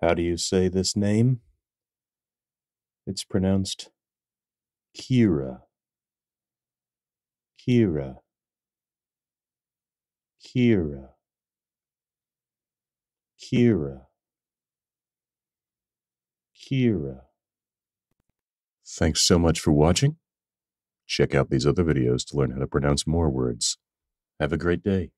How do you say this name? It's pronounced Kira. Kira. Kira. Kira. Kira. Thanks so much for watching. Check out these other videos to learn how to pronounce more words. Have a great day.